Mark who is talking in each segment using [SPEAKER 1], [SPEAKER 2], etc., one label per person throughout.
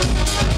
[SPEAKER 1] Thank you.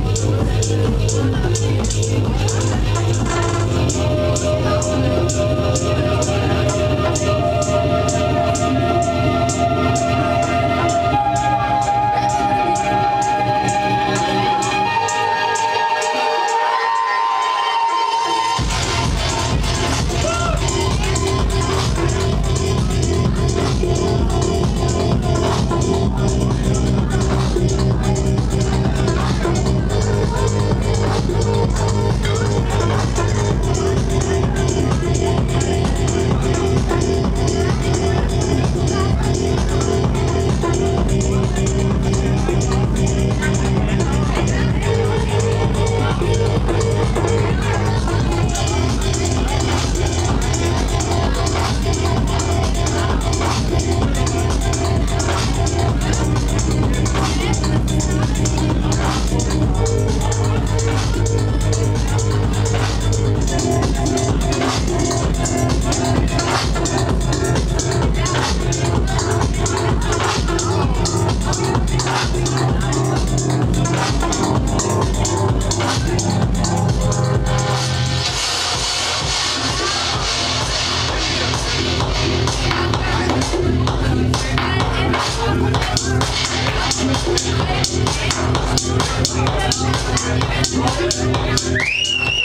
[SPEAKER 2] Thank you.